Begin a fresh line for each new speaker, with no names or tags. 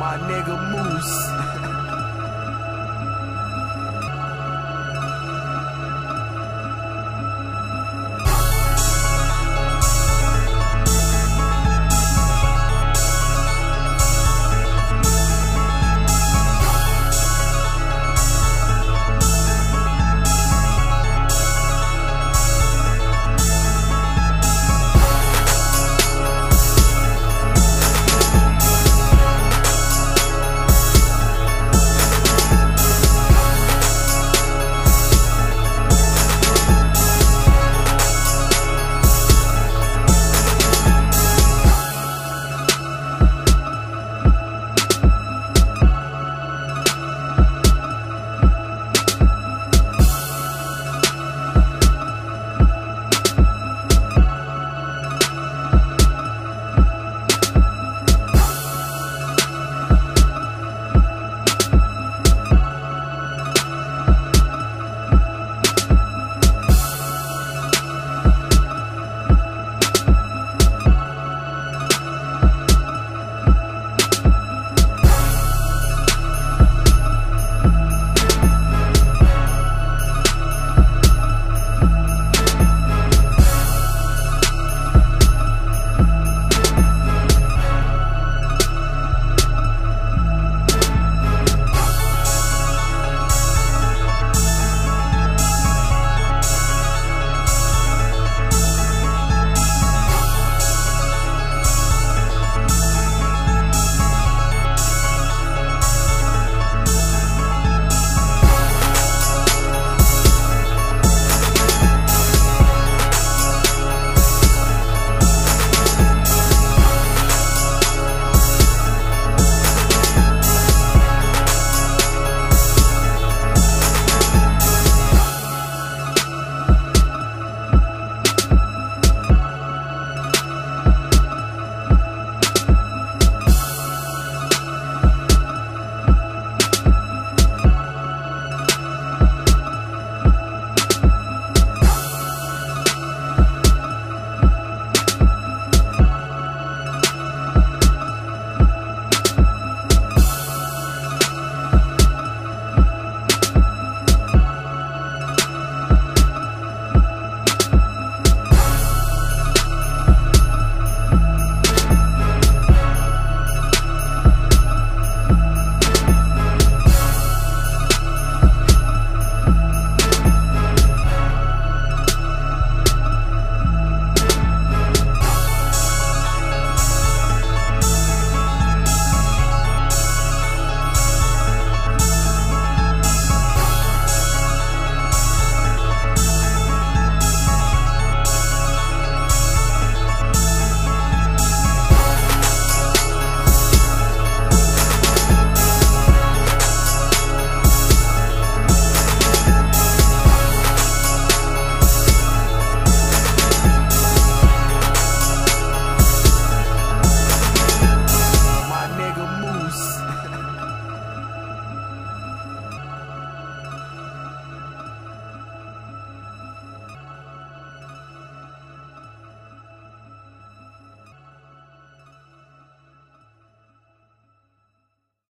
my nigga Moose.